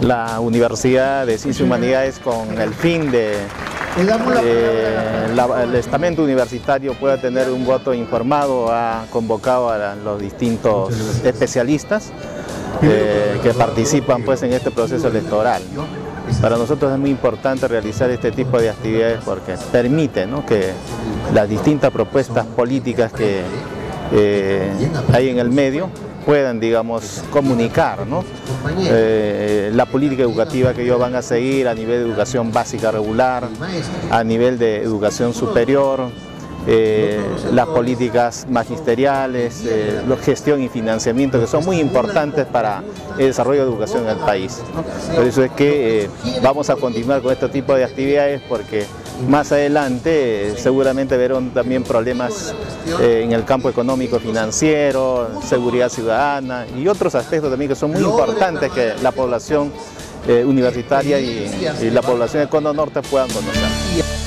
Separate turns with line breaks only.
la Universidad de Ciencias y Humanidades con el fin de el estamento universitario pueda tener un voto informado, ha convocado a los distintos especialistas eh, que participan pues, en este proceso electoral. Para nosotros es muy importante realizar este tipo de actividades porque permite que las distintas propuestas políticas que eh, hay en el medio puedan, digamos, comunicar eh, la política educativa que ellos van a seguir a nivel de educación básica regular, a nivel de educación superior, eh, las políticas magisteriales, eh, la gestión y financiamiento que son muy importantes para el desarrollo de educación en el país. Por eso es que eh, vamos a continuar con este tipo de actividades porque más adelante seguramente verán también problemas en el campo económico financiero, seguridad ciudadana y otros aspectos también que son muy importantes que la población universitaria y, y la población de Condo Norte puedan conocer.